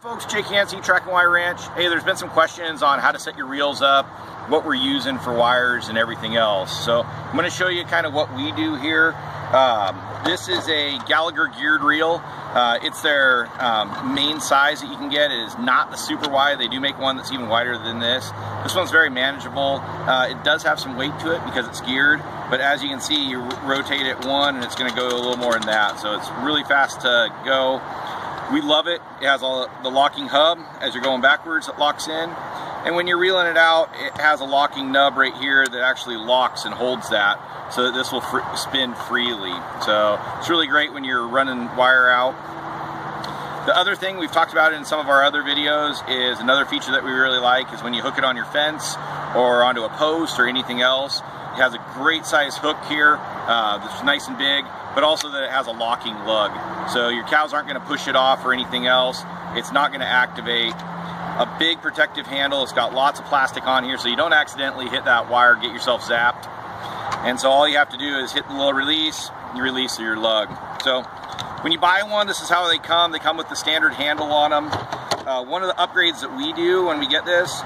Folks, Jake Yancey, Tracking Y Ranch. Hey, there's been some questions on how to set your reels up, what we're using for wires and everything else. So I'm going to show you kind of what we do here. Um, this is a Gallagher geared reel. Uh, it's their um, main size that you can get. It is not the super wide. They do make one that's even wider than this. This one's very manageable. Uh, it does have some weight to it because it's geared, but as you can see, you rotate it one and it's going to go a little more than that. So it's really fast to go. We love it. It has all the locking hub as you're going backwards, it locks in. And when you're reeling it out, it has a locking nub right here that actually locks and holds that so that this will fr spin freely. So it's really great when you're running wire out. The other thing, we've talked about in some of our other videos, is another feature that we really like is when you hook it on your fence or onto a post or anything else, it has a great size hook here uh, that's nice and big but also that it has a locking lug. So your cows aren't going to push it off or anything else. It's not going to activate. A big protective handle. It's got lots of plastic on here so you don't accidentally hit that wire, get yourself zapped. And so all you have to do is hit the little release, you release your lug. So when you buy one, this is how they come. They come with the standard handle on them. Uh, one of the upgrades that we do when we get this,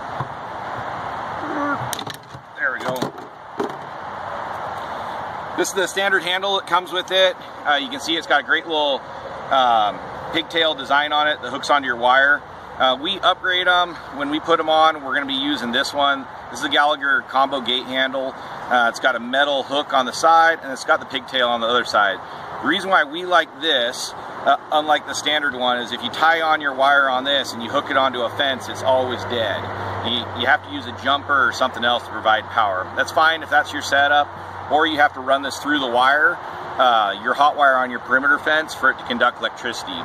there we go, this is the standard handle that comes with it. Uh, you can see it's got a great little um, pigtail design on it that hooks onto your wire. Uh, we upgrade them. When we put them on, we're going to be using this one. This is a Gallagher combo gate handle. Uh, it's got a metal hook on the side and it's got the pigtail on the other side. The reason why we like this, uh, unlike the standard one, is if you tie on your wire on this and you hook it onto a fence, it's always dead. You, you have to use a jumper or something else to provide power. That's fine if that's your setup or you have to run this through the wire, uh, your hot wire on your perimeter fence for it to conduct electricity.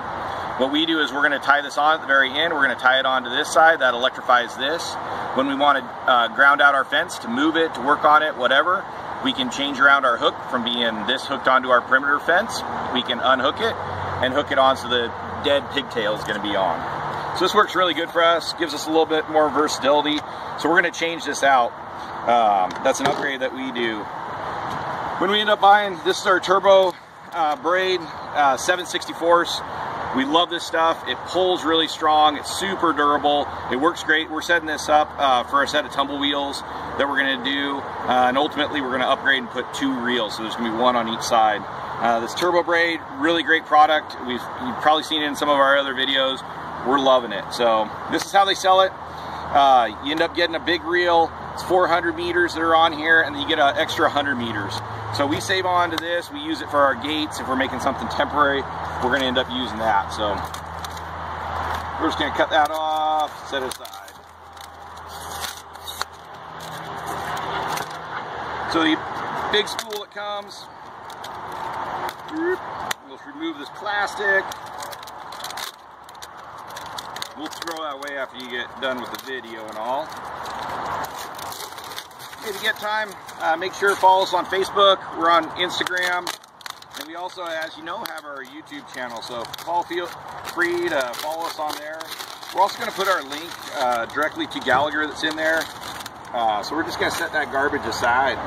What we do is we're going to tie this on at the very end. We're going to tie it onto this side that electrifies this. When we want to uh, ground out our fence to move it, to work on it, whatever, we can change around our hook from being this hooked onto our perimeter fence. We can unhook it and hook it on so the dead pigtail is going to be on. So this works really good for us, gives us a little bit more versatility. So we're going to change this out. Um, that's an upgrade that we do. When we end up buying, this is our turbo uh, braid, uh, 764s. We love this stuff. It pulls really strong. It's super durable. It works great. We're setting this up uh, for a set of tumble wheels that we're going to do. Uh, and ultimately, we're going to upgrade and put two reels. So there's going to be one on each side. Uh, this turbo braid, really great product. We've you've probably seen it in some of our other videos. We're loving it. So this is how they sell it. Uh, you end up getting a big reel. It's 400 meters that are on here, and then you get an extra 100 meters. So we save on to this, we use it for our gates. If we're making something temporary, we're gonna end up using that. So we're just gonna cut that off, set it aside. So the big spool that comes, we'll remove this plastic. We'll throw that away after you get done with the video and all if you get time, uh, make sure to follow us on Facebook. We're on Instagram. And we also, as you know, have our YouTube channel. So feel free to follow us on there. We're also going to put our link uh, directly to Gallagher that's in there. Uh, so we're just going to set that garbage aside.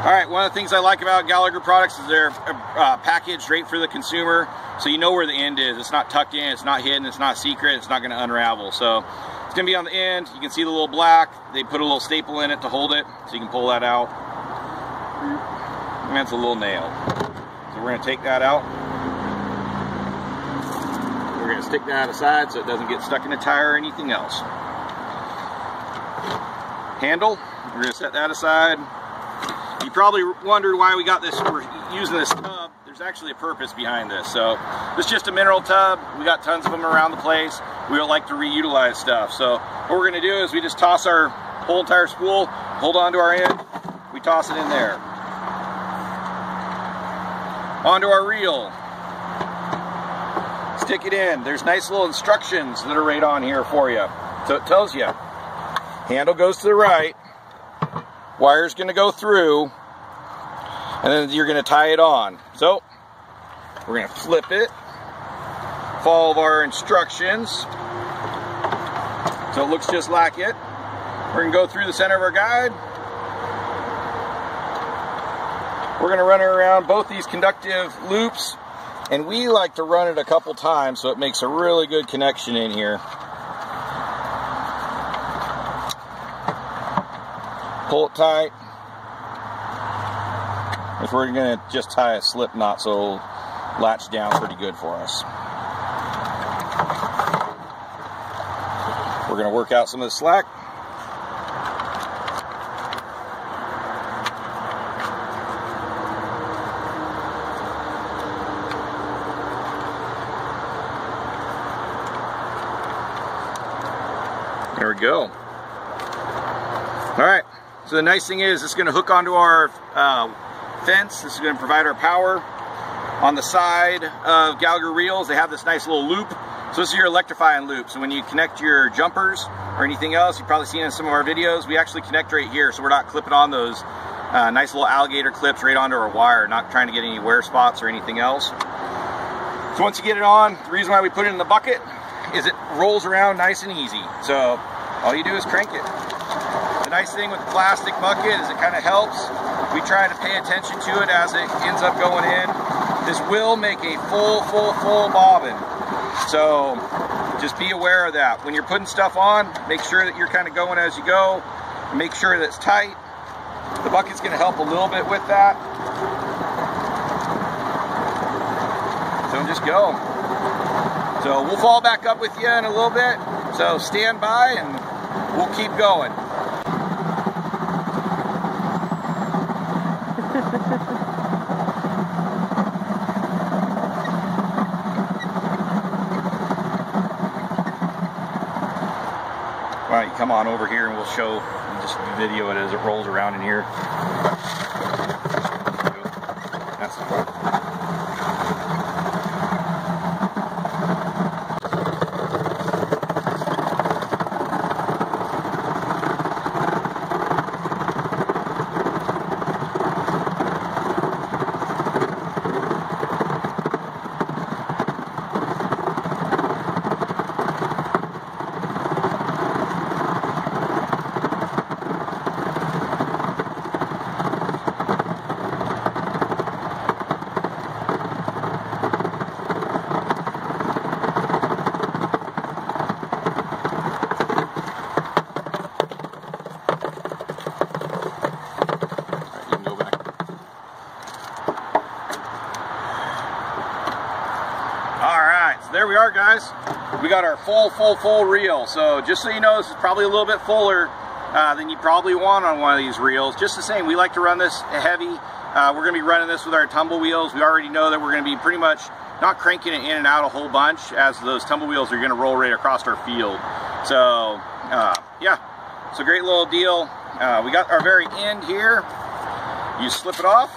All right, one of the things I like about Gallagher products is they're uh, packaged right for the consumer, so you know where the end is. It's not tucked in, it's not hidden, it's not secret, it's not going to unravel. So it's to be on the end. You can see the little black. They put a little staple in it to hold it, so you can pull that out. And that's a little nail. So we're to take that out. We're to stick that aside so it doesn't get stuck in the tire or anything else. Handle, we're to set that aside. You probably wondered why we got this, we're using this tub. There's actually a purpose behind this. So is just a mineral tub. We got tons of them around the place. We don't like to reutilize stuff. So what we're gonna do is we just toss our whole entire spool, hold on to our end, we toss it in there. Onto our reel. Stick it in. There's nice little instructions that are right on here for you. So it tells you, handle goes to the right, wire's going to go through, and then you're going to tie it on. So, we're going to flip it, follow our instructions, so it looks just like it. We're going to go through the center of our guide. We're going to run it around both these conductive loops And we like to run it a couple times so it makes a really good connection in here. Pull it tight. If we're going to just tie a slip knot so latch down pretty good for us. We're going to work out some of the slack. There we go. All right, so the nice thing is it's gonna hook onto our uh, This is gonna provide our power. On the side of Gallagher reels, they have this nice little loop. So this is your electrifying loop. So when you connect your jumpers or anything else, you've probably seen in some of our videos, we actually connect right here. So we're not clipping on those uh, nice little alligator clips right onto our wire, not trying to get any wear spots or anything else. So once you get it on, the reason why we put it in the bucket is it rolls around nice and easy. So all you do is crank it. The nice thing with the plastic bucket is it kind of helps. We try to pay attention to it as it ends up going in. This will make a full, full, full bobbin. So just be aware of that. When you're putting stuff on, make sure that you're kind of going as you go. Make sure that it's tight. The bucket's going to help a little bit with that. So just go. So we'll follow back up with you in a little bit. So stand by and we'll keep going. Don't you come on over here and we'll show, just video it as it rolls around in here. That's you can go back. All right, so there we are, guys. We got our full, full, full reel. So just so you know, this is probably a little bit fuller uh, than you probably want on one of these reels. Just the same, we like to run this heavy. Uh, we're gonna be running this with our tumble wheels. We already know that we're gonna be pretty much not cranking it in and out a whole bunch as those tumble wheels are gonna roll right across our field. So, uh, yeah, it's a great little deal. Uh, we got our very end here. You slip it off.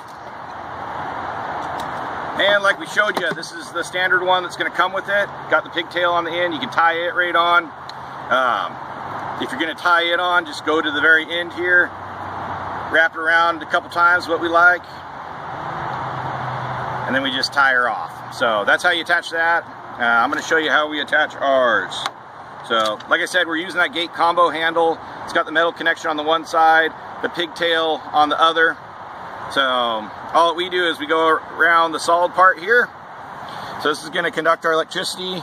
And like we showed you, this is the standard one that's going to come with it. Got the pigtail on the end. You can tie it right on. Um, if you're going to tie it on, just go to the very end here. Wrap it around a couple times, what we like. And then we just tie her off. So that's how you attach that. Uh, I'm going to show you how we attach ours. So, like I said, we're using that gate combo handle. It's got the metal connection on the one side, the pigtail on the other. So, all that we do is we go around the solid part here. So this is going to conduct our electricity.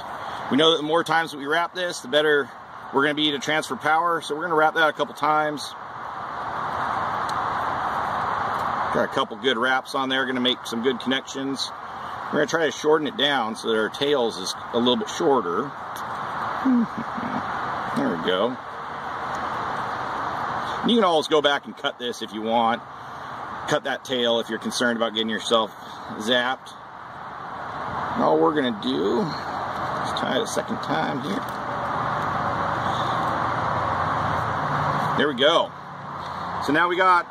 We know that the more times that we wrap this, the better we're going to be to transfer power. So we're going to wrap that a couple times. Got a couple good wraps on there, going to make some good connections. We're going to try to shorten it down so that our tails is a little bit shorter. There we go. You can always go back and cut this if you want. Cut that tail if you're concerned about getting yourself zapped. All we're to do is tie it a second time here. There we go. So now we got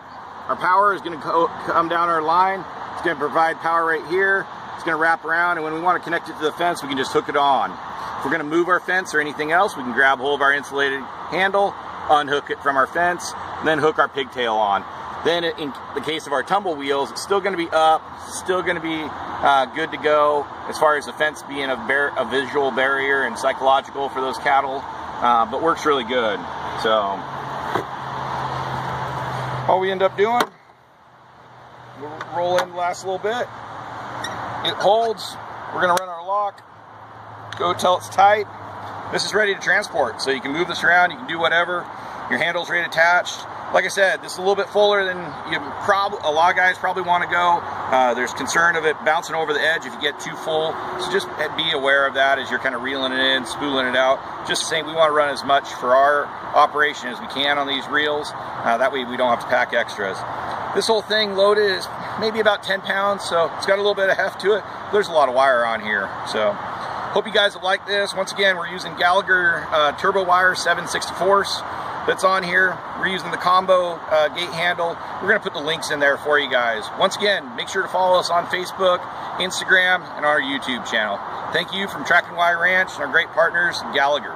our power is to come down our line. It's to provide power right here. It's to wrap around, and when we want to connect it to the fence, we can just hook it on. If we're to move our fence or anything else, we can grab hold of our insulated handle, unhook it from our fence, and then hook our pigtail on. Then in the case of our tumble wheels, it's still going to be up, still going to be uh, good to go as far as the fence being a, bar a visual barrier and psychological for those cattle, uh, but works really good. So all we end up doing, we'll roll in the last little bit. It holds, We're gonna run our lock, go till it's tight. This is ready to transport, so you can move this around, you can do whatever. Your handle's ready attached. Like I said, this is a little bit fuller than you probably, a lot of guys probably want to go. Uh, there's concern of it bouncing over the edge if you get too full. So just be aware of that as you're kind of reeling it in, spooling it out. Just saying we want to run as much for our operation as we can on these reels. Uh, that way we don't have to pack extras. This whole thing loaded is maybe about 10 pounds, so it's got a little bit of heft to it. There's a lot of wire on here, so hope you guys have liked this. Once again, we're using Gallagher uh, Turbo Wire 764s that's on here. We're using the combo uh, gate handle. We're going to put the links in there for you guys. Once again, make sure to follow us on Facebook, Instagram, and our YouTube channel. Thank you from Tracking Y Ranch and our great partners, Gallagher.